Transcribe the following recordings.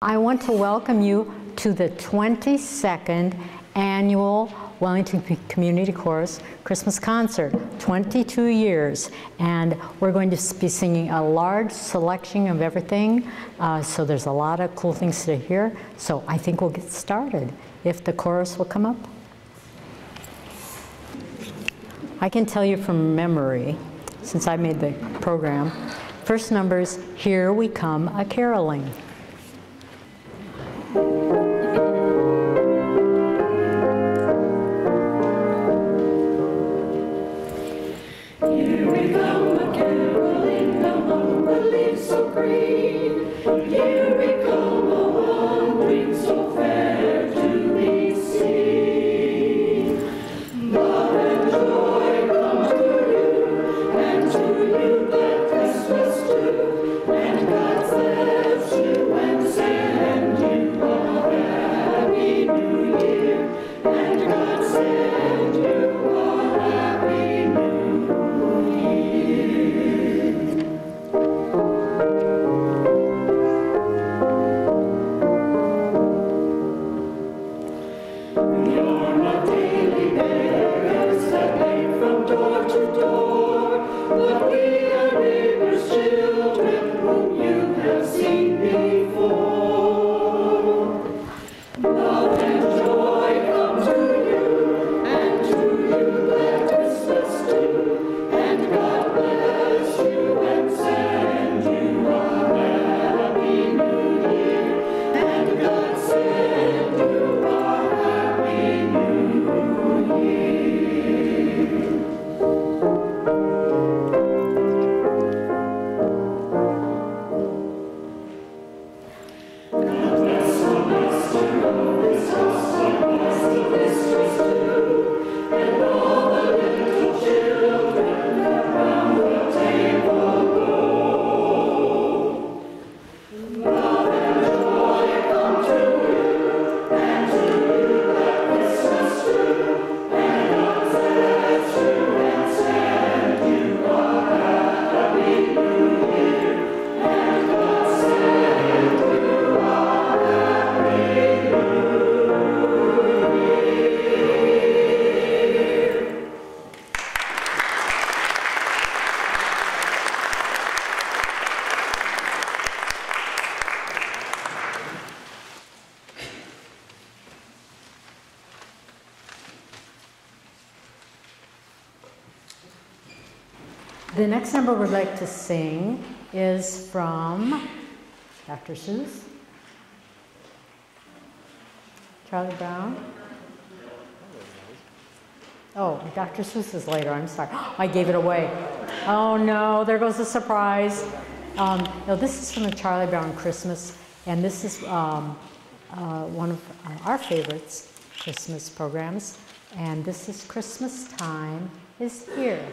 I want to welcome you to the 22nd annual Wellington Community Chorus Christmas concert, 22 years. And we're going to be singing a large selection of everything. Uh, so there's a lot of cool things to hear. So I think we'll get started if the chorus will come up. I can tell you from memory, since I made the program, first numbers, Here We Come a Caroling. Next number we'd like to sing is from Dr. Seuss. Charlie Brown. Oh, Dr. Seuss is later. I'm sorry. I gave it away. Oh no, there goes the surprise. Um, no, this is from the Charlie Brown Christmas, and this is um, uh, one of uh, our favorites Christmas programs. And this is Christmas time is here.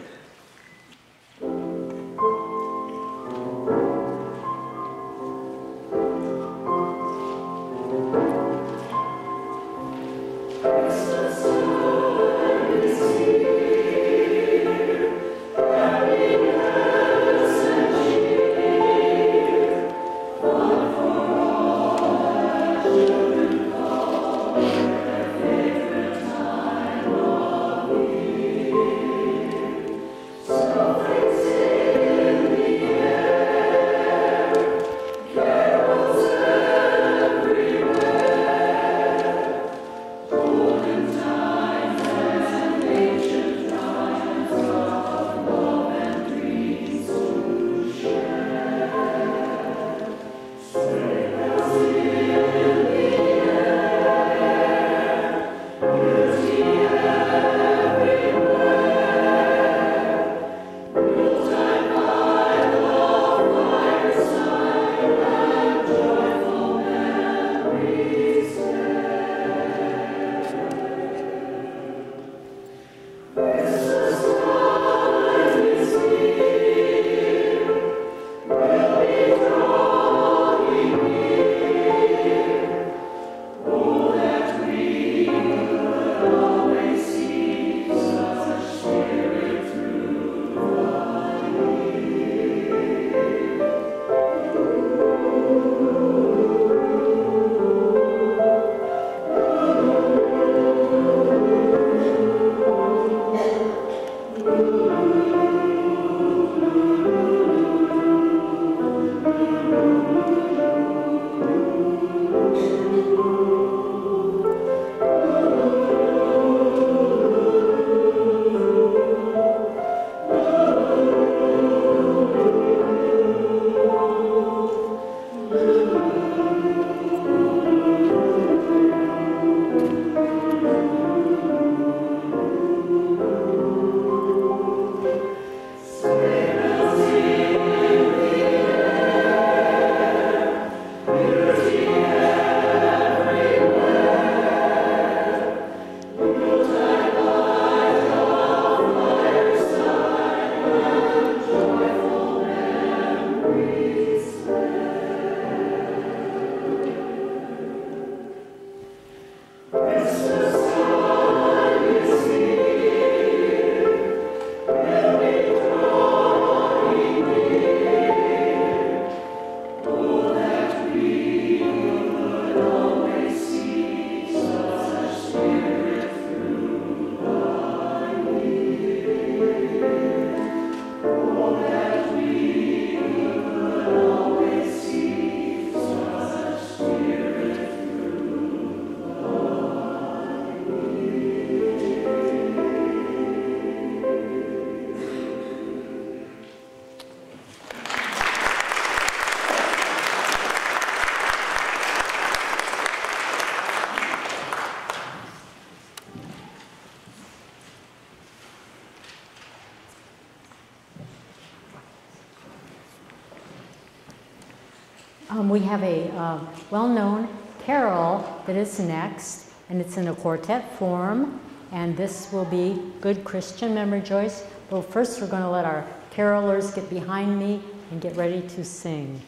Um, we have a uh, well-known carol that is next, and it's in a quartet form, and this will be Good Christian Men Rejoice. But first, we're going to let our carolers get behind me and get ready to sing.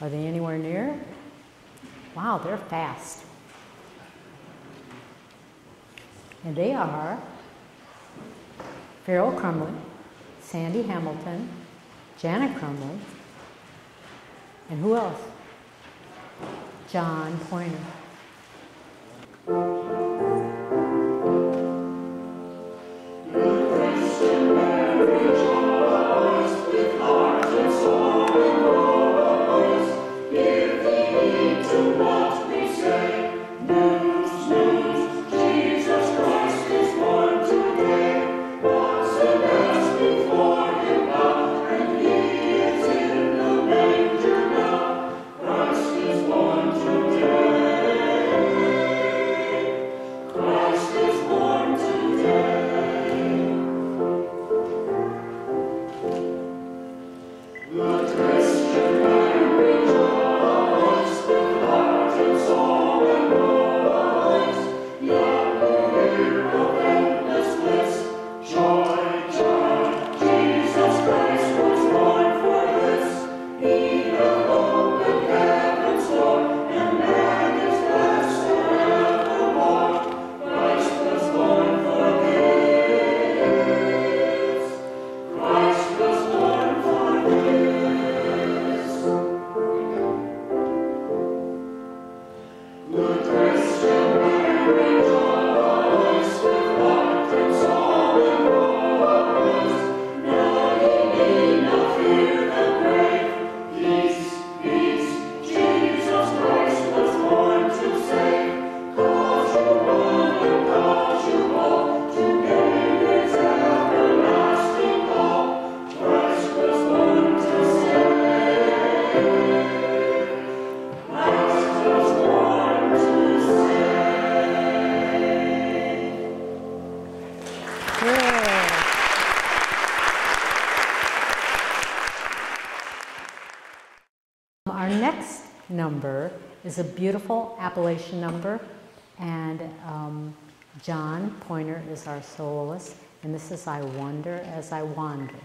Are they anywhere near? Wow, they're fast. And they are Farrell Crumley, Sandy Hamilton, Janet Crumley, and who else? John Pointer. Number is a beautiful Appalachian number, and um, John Pointer is our soloist, and this is I Wonder as I Wander.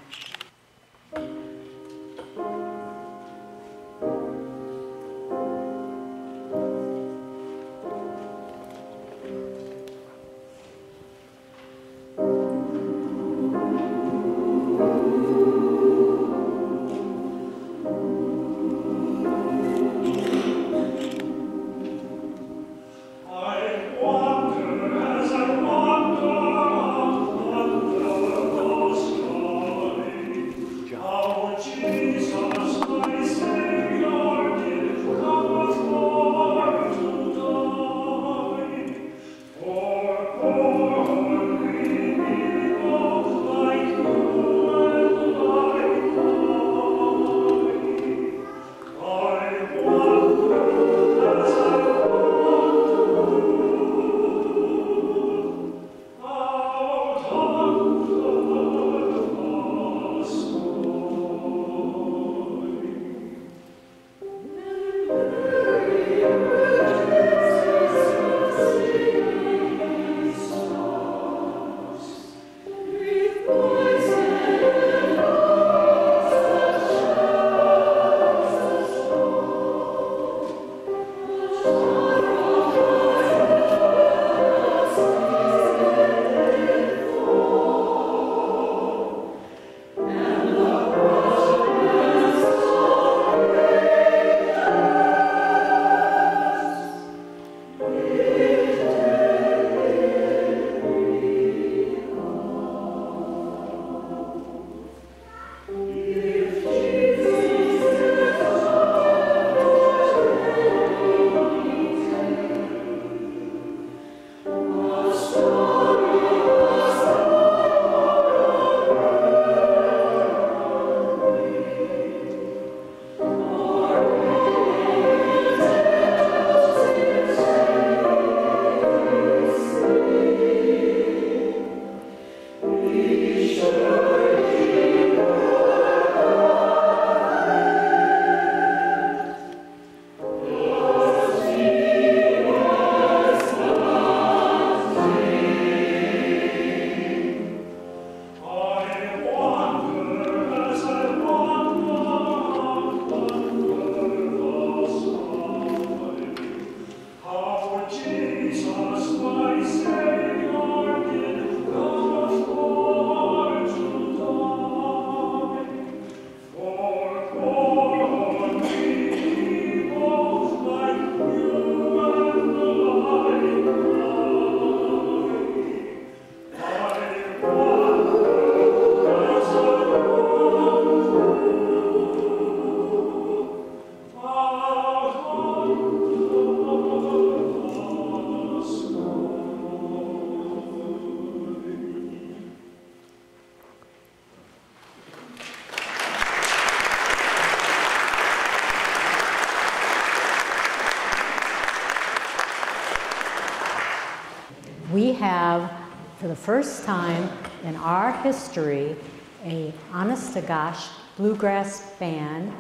The first time in our history, a honest to gosh bluegrass band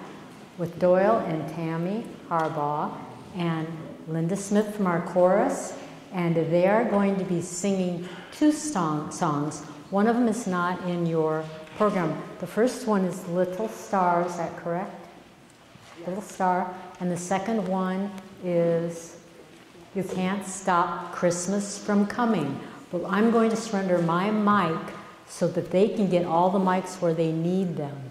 with Doyle and Tammy Harbaugh and Linda Smith from our chorus, and they are going to be singing two song, songs. One of them is not in your program. The first one is Little Star, is that correct? Little Star. And the second one is You Can't Stop Christmas from Coming. Well, I'm going to surrender my mic so that they can get all the mics where they need them.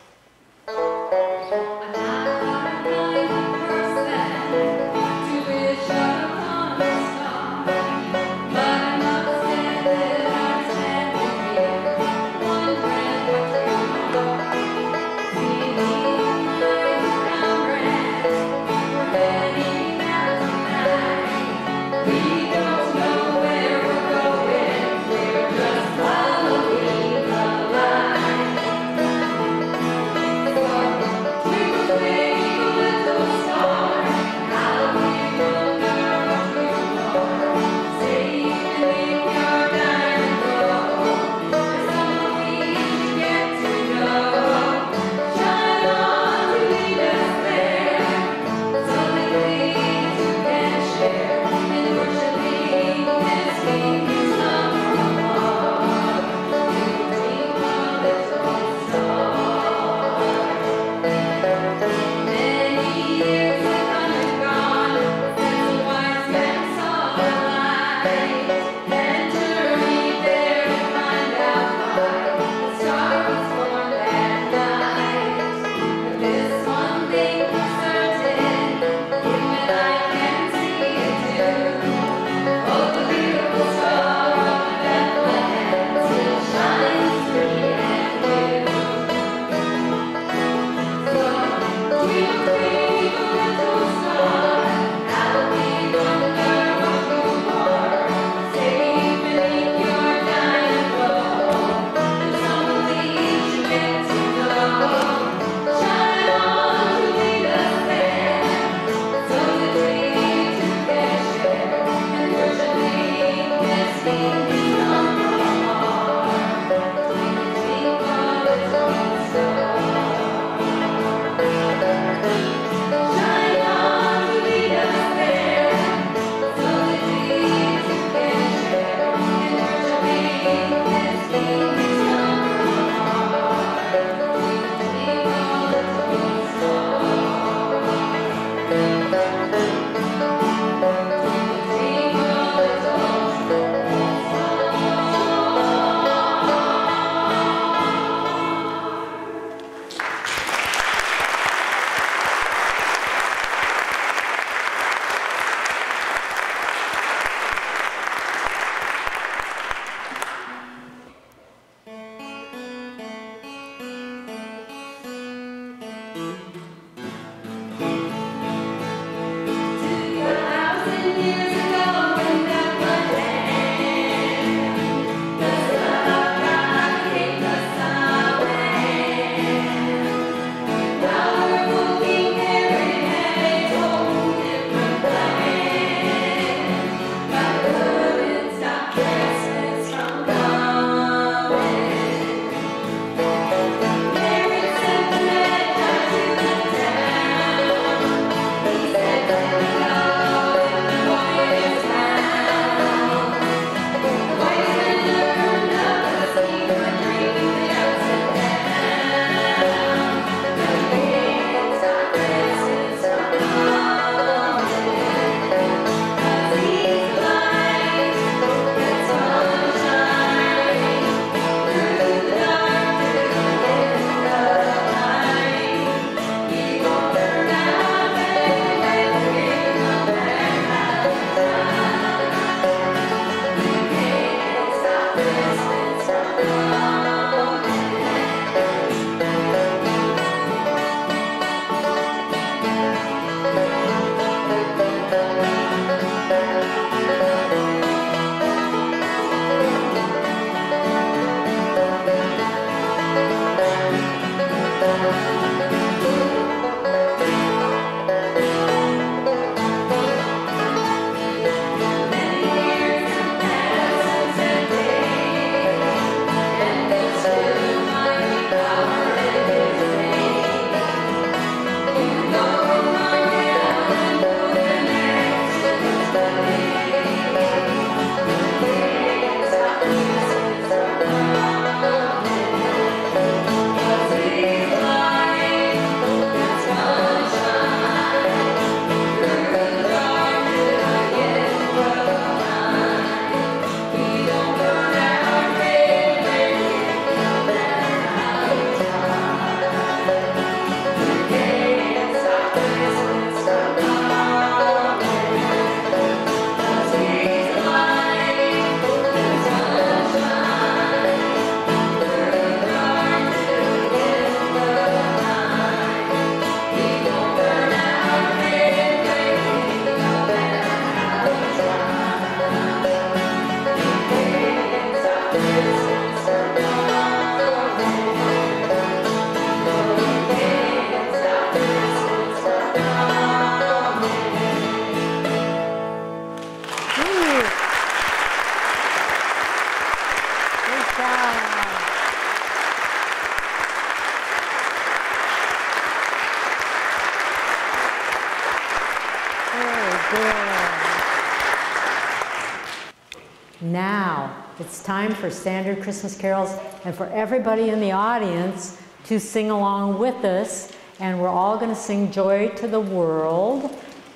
Time for standard Christmas carols and for everybody in the audience to sing along with us. And we're all going to sing Joy to the World.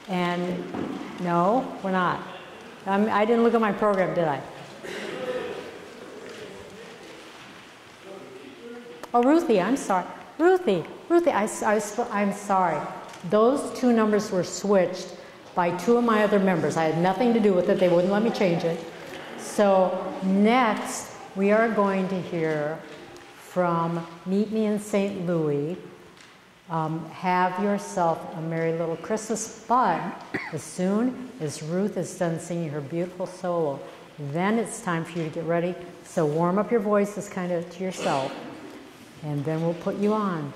And no, we're not. Um, I didn't look at my program, did I? Oh, Ruthie, I'm sorry. Ruthie, Ruthie, I, I, I'm sorry. Those two numbers were switched by two of my other members. I had nothing to do with it. They wouldn't let me change it. So next, we are going to hear from Meet Me in St. Louis. Um, have yourself a merry little Christmas. But as soon as Ruth is done singing her beautiful solo, then it's time for you to get ready. So warm up your voices kind of to yourself, and then we'll put you on.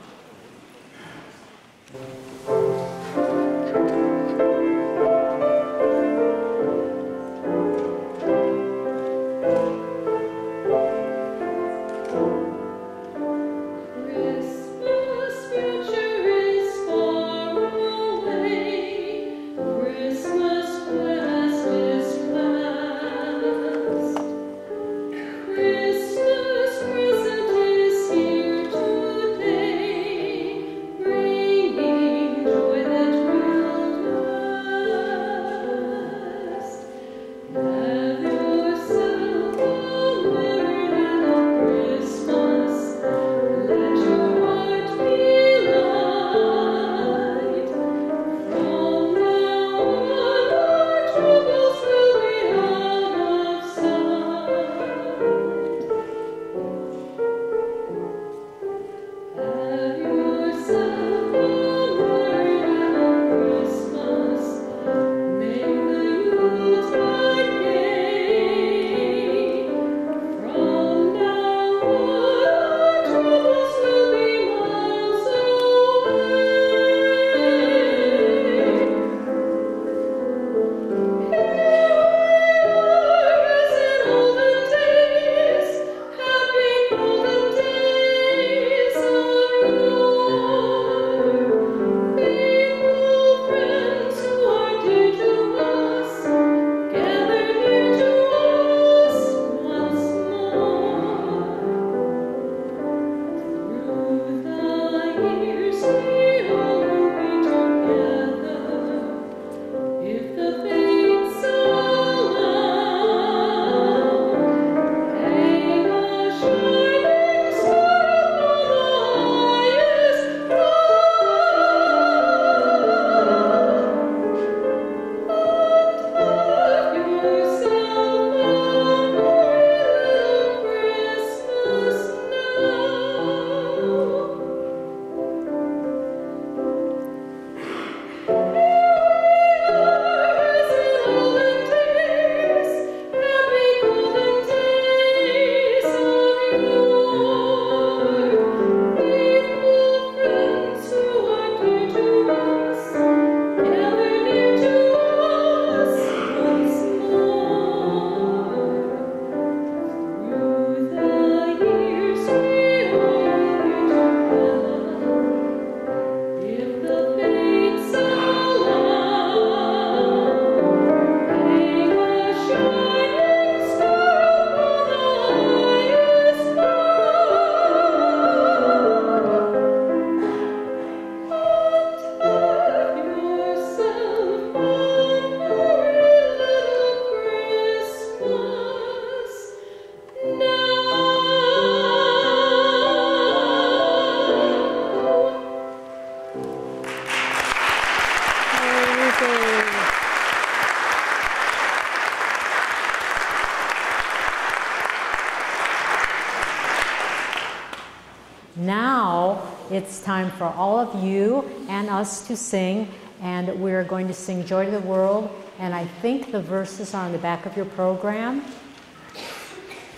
Us to sing, and we're going to sing Joy to the World. And I think the verses are on the back of your program.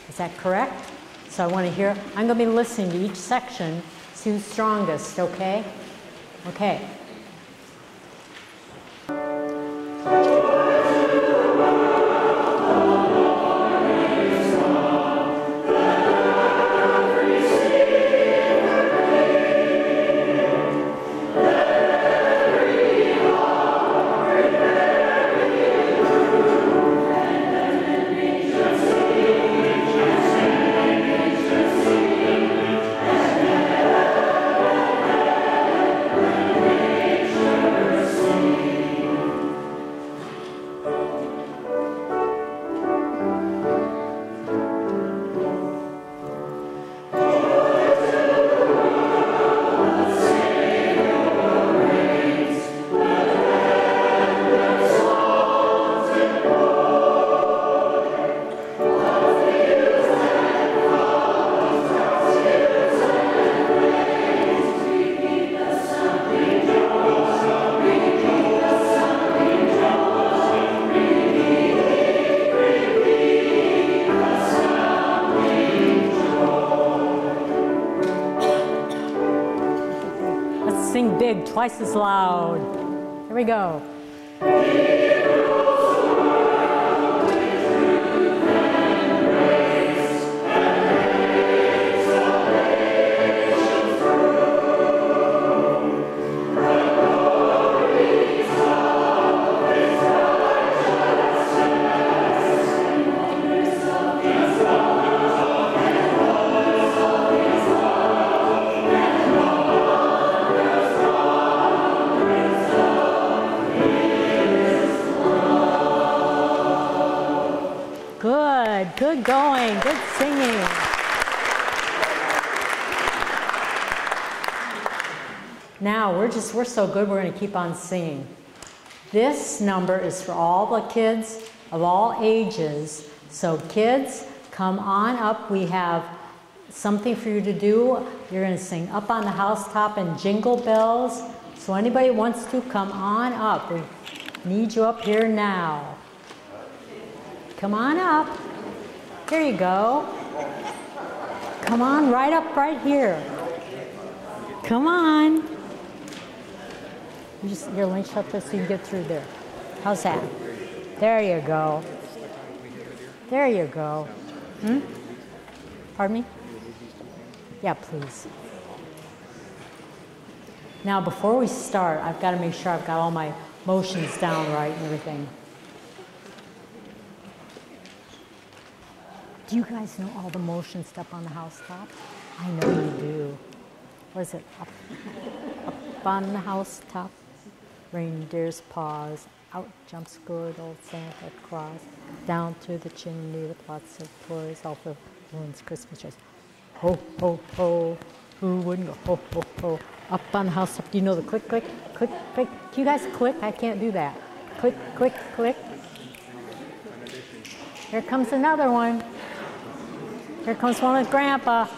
Is that correct? So I want to hear, I'm going to be listening to each section, who's strongest, okay? Okay. Twice as loud. Here we go. Good good singing. Now, we're just, we're so good, we're going to keep on singing. This number is for all the kids of all ages. So, kids, come on up. We have something for you to do. You're going to sing Up on the Housetop and Jingle Bells. So, anybody wants to, come on up. We need you up here now. Come on up. Here you go. Come on, right up right here. Come on. You just your link shut this so you can get through there. How's that? There you go. There you go. Hmm? Pardon me? Yeah, please. Now, before we start, I've got to make sure I've got all my motions down right and everything. Do you guys know all the motion stuff on the housetop? I know you do. What is it? Up, up on the housetop, reindeer's paws, out jumps good old Santa Claus, down through the chimney with lots of toys, all for balloons, Christmas trees. Ho, ho, ho, who wouldn't go ho, ho, ho, up on the housetop. Do you know the click, click, click, click? Can you guys click? I can't do that. Click, click, click. Here comes another one. Here comes one with Grandpa.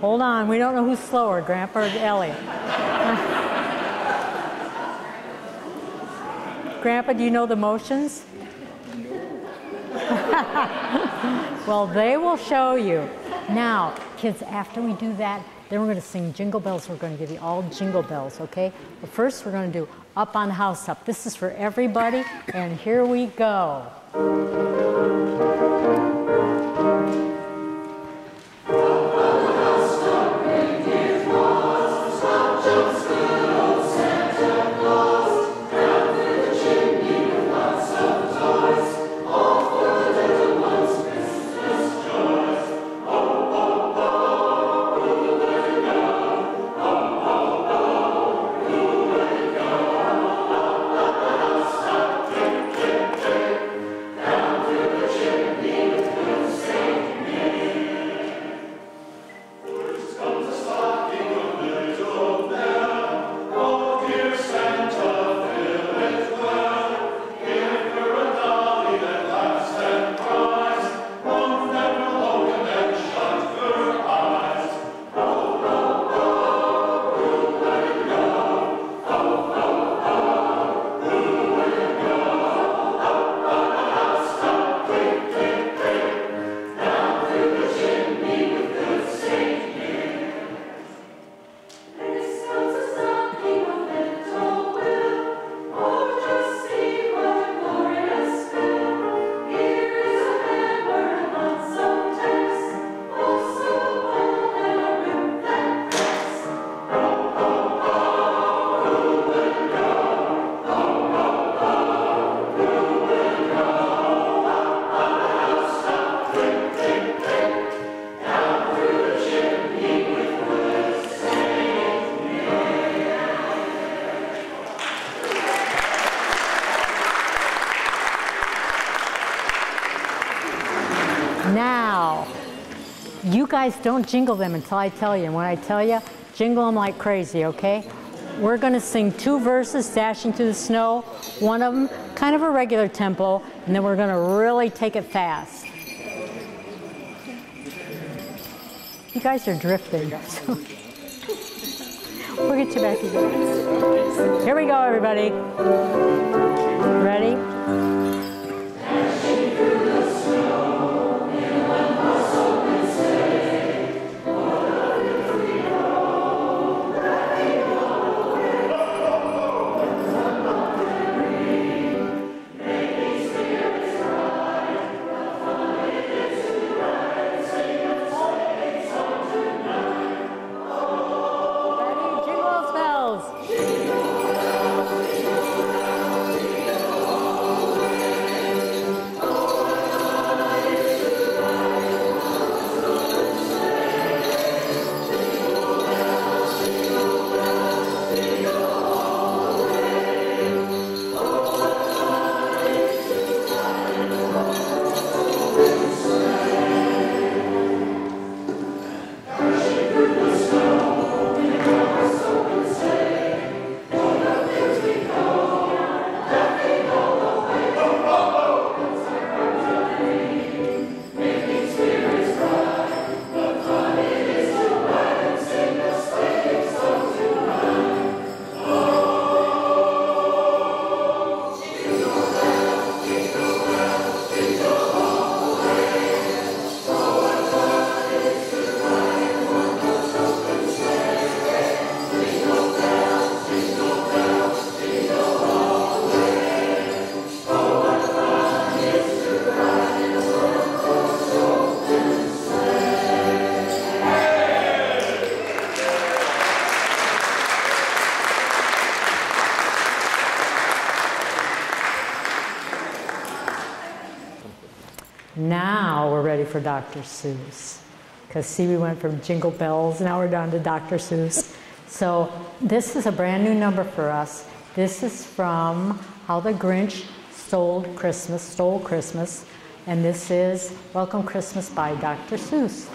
Hold on, we don't know who's slower, Grandpa or Elliot. Grandpa, do you know the motions? well, they will show you. Now, kids, after we do that, then we're going to sing Jingle Bells. We're going to give you all Jingle Bells, okay? But first, we're going to do Up on the Up. This is for everybody, and here we go. Guys don't jingle them until I tell you. And when I tell you, jingle them like crazy, okay? We're going to sing two verses, Dashing Through the Snow, one of them kind of a regular tempo, and then we're going to really take it fast. You guys are drifting. we'll get you back again. Here we go, everybody. For Dr. Seuss. Because see, we went from Jingle Bells, now we're down to Dr. Seuss. So this is a brand new number for us. This is from How the Grinch Stole Christmas, Stole Christmas, and this is Welcome Christmas by Dr. Seuss.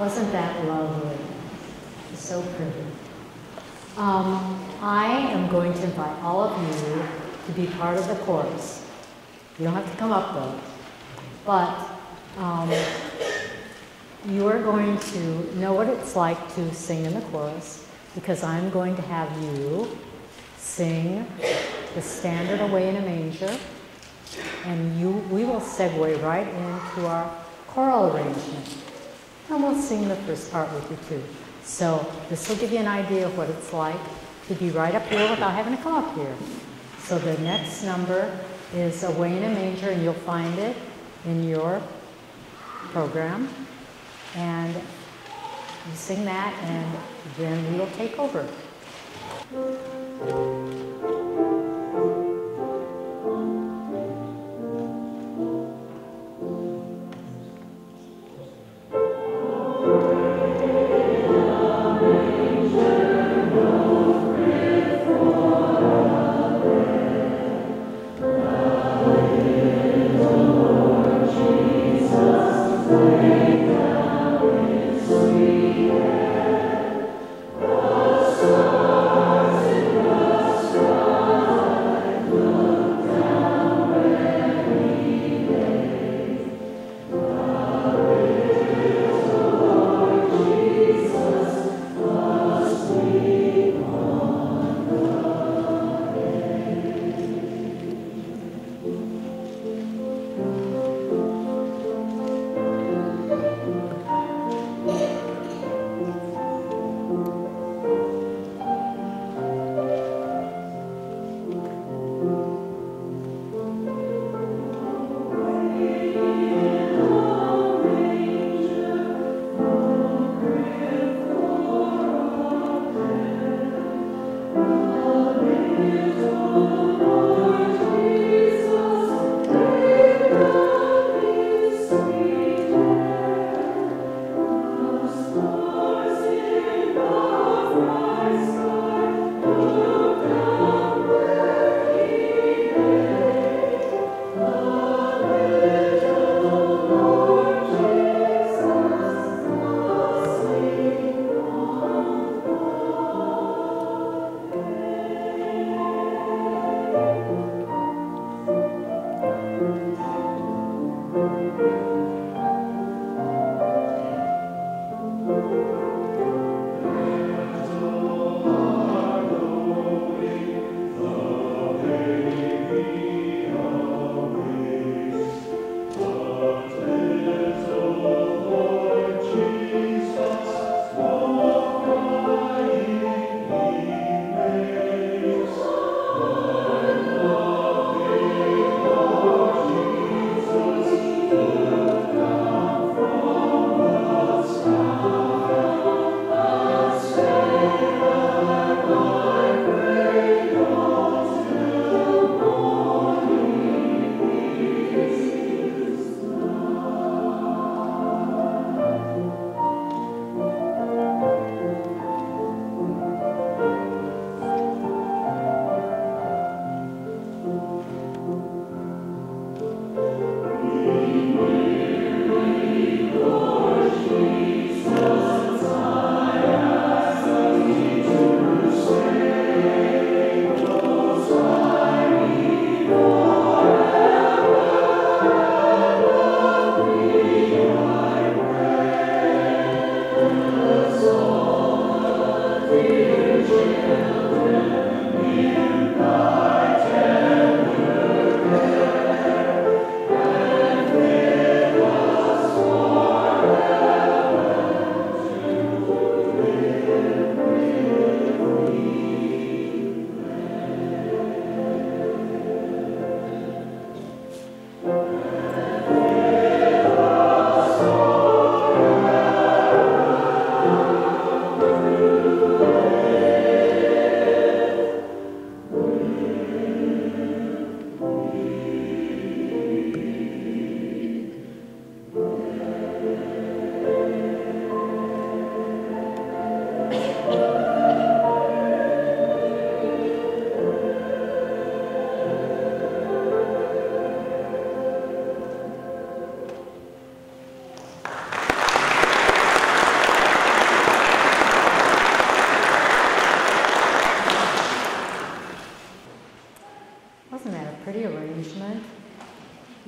Wasn't that lovely? So pretty. Um, I am going to invite all of you to be part of the chorus. You don't have to come up though. But um, you are going to know what it's like to sing in the chorus because I'm going to have you sing the standard away in a manger and you, we will segue right into our choral arrangement and we'll sing the first part with you too. So this will give you an idea of what it's like to be right up here without having come up here. So the next number is Away in a Manger, and you'll find it in your program. And you sing that, and then we will take over.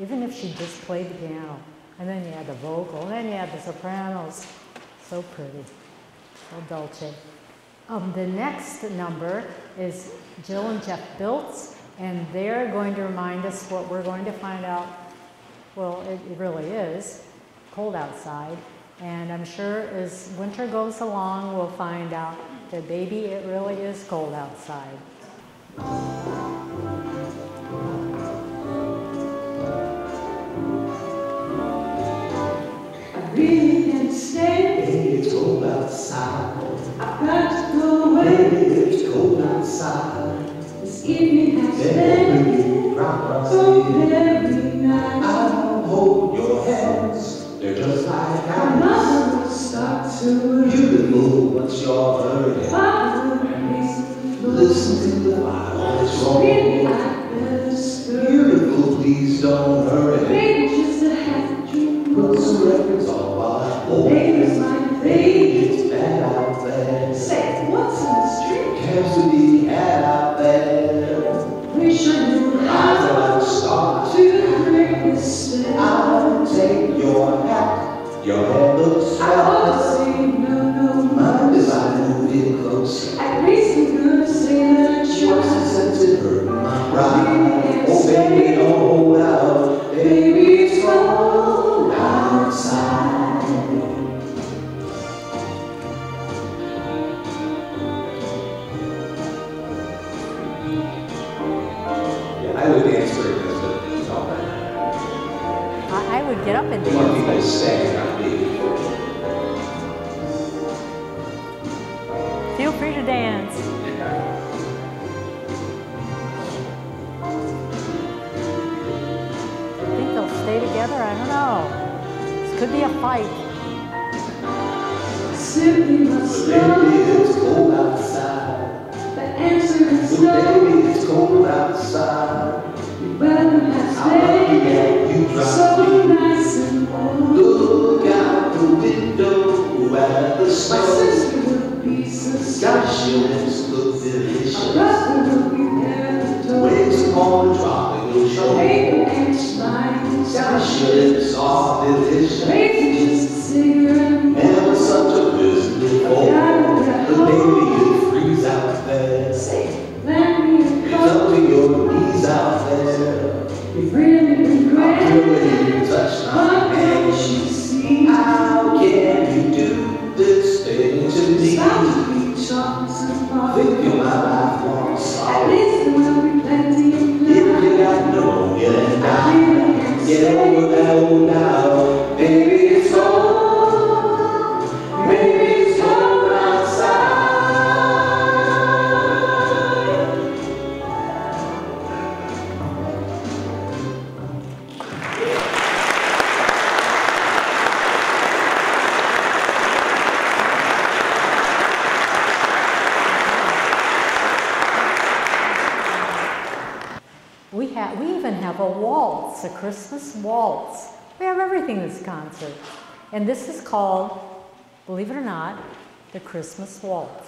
Even if she just played the piano. And then you had the vocal, and then you had the sopranos. So pretty, so dolce. Um, the next number is Jill and Jeff Biltz, and they're going to remind us what we're going to find out. Well, it, it really is cold outside, and I'm sure as winter goes along, we'll find out that baby, it really is cold outside. Outside. I've got to go outside. This evening has been so very nice. I'll hold your hands. They're just like ice. mother start to. You can move once you're hurting. Know. This could be a fight. Simply must But baby, it's cold outside. the answer is But no. baby, it's cold outside. The weather has I'm looking been at you so nice and warm. Look out the window at the My snow. sister will be so Gosh, your lips look My delicious. brother will be there at the. Waves upon the tropical shore. Baby and smiling. Gosh, your lips are Christmas Waltz.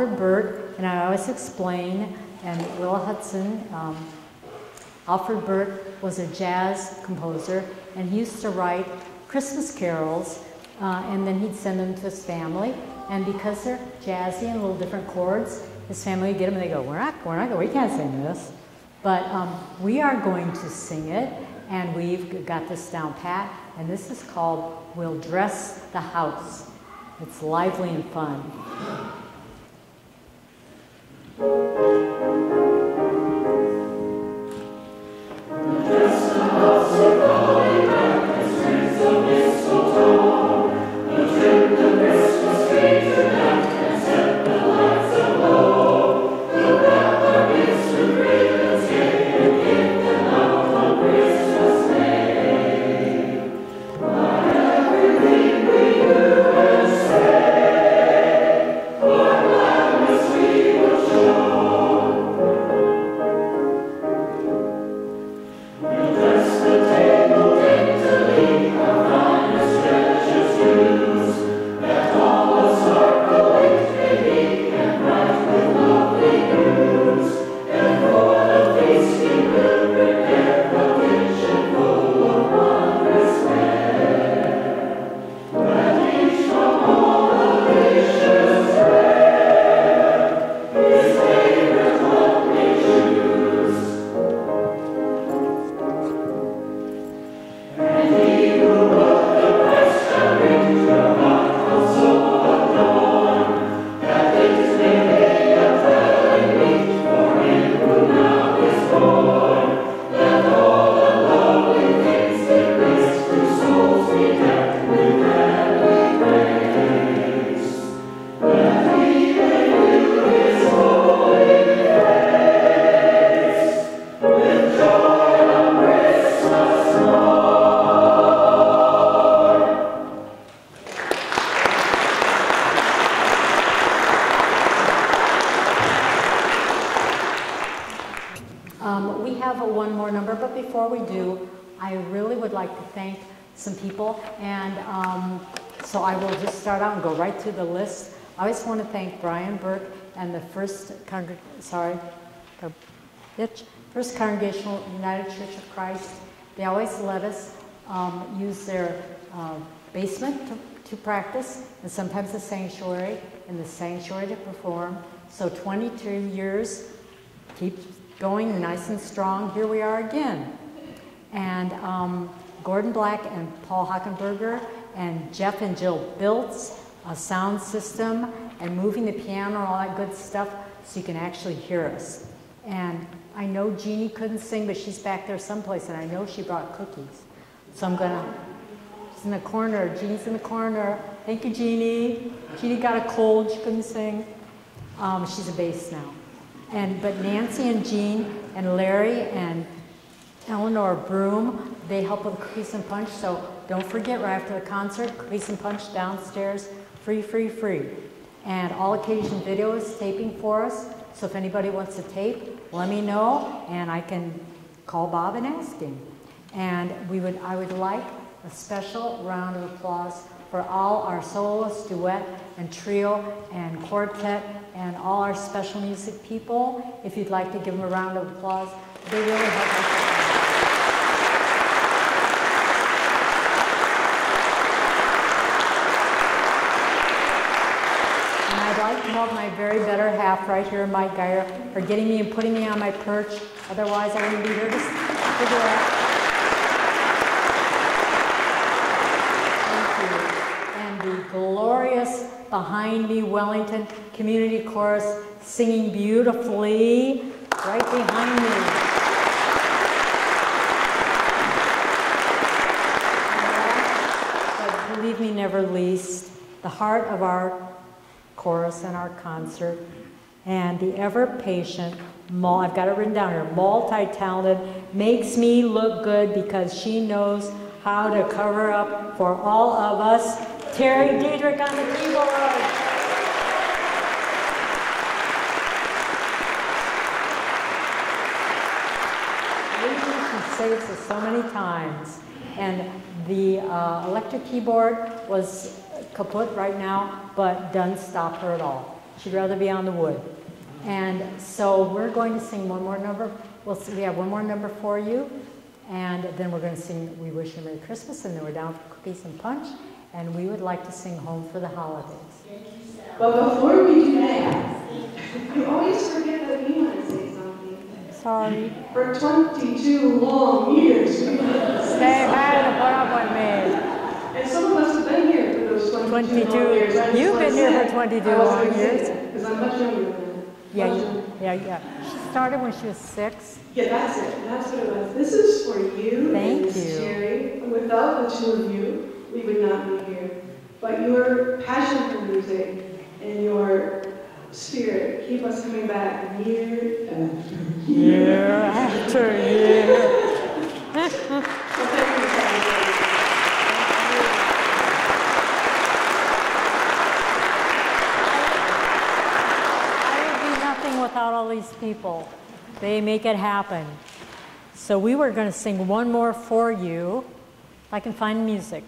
Alfred Burt, and I always explain, and Wihla Hutson, um, Alfred Burt was a jazz composer, and he used to write Christmas carols, uh, and then he'd send them to his family. And because they're jazzy and little different chords, his family would get them and they go, "We're not, we're not, we can't sing this." But um, we are going to sing it, and we've got this down pat. And this is called "We'll Dress the House." It's lively and fun. Um, thank Brian Burke and the First Congreg- sorry, First Congregational United Church of Christ. They always let us um, use their uh, basement to, to practice, and sometimes the sanctuary, and the sanctuary to perform. So 22 years, keep going nice and strong. Here we are again. And um, Gordon Black and Paul Hockenberger and Jeff and Jill built a sound system and moving the piano and all that good stuff so you can actually hear us. And I know Jeannie couldn't sing, but she's back there someplace, and I know she brought cookies. So I'm gonna, she's in the corner, Jeannie's in the corner. Thank you, Jeannie. Jeannie got a cold, she couldn't sing. Um, she's a bass now. And, but Nancy and Jean and Larry and Eleanor Broom, they help with Cookies and Punch. So don't forget, right after the concert, Cookies and Punch downstairs, free, free, free. And All Occasion Video is taping for us. So if anybody wants to tape, let me know, and I can call Bob and ask him. And we would, I would like a special round of applause for all our soloists, duet, and trio, and quartet, and all our special music people. If you'd like to give them a round of applause, they really help us. My very better half right here, Mike Geyer, for getting me and putting me on my perch. Otherwise, I wouldn't be here to figure out. Thank you. And the glorious behind me Wellington Community Chorus singing beautifully right behind me. But believe me, never least, the heart of our chorus and our concert, and the ever patient, I've got it written down here, multi talented, makes me look good because she knows how to cover up for all of us. Terry Diedrich on the keyboard. Saves us so many times. And the uh, electric keyboard was kaput right now, but doesn't stop her at all. She'd rather be on the wood. And so we're going to sing one more number. We'll, s- we have one more number for you. And then we're going to sing We Wish You a Merry Christmas. And then we're down for cookies and punch. And we would like to sing Home for the Holidays. But before we do that, you always forget that we want to say something. Sorry. For 22 long years, we Stay high to put up with me. and some of us have been here for those 22, 22 years. You've been here for 22 long years. Because I'm much younger than that. Yeah, you- yeah, yeah. She started when she was six. Yeah, that's it. That's what it was. This is for you. Thank you. Sherry. Without the two of you, we would not be here. But your passion for music and your spirit keep us coming back year after. Year after year. So thank you, Sally. I would be nothing without all these people. They make it happen. So we were going to sing one more for you. If I can find music.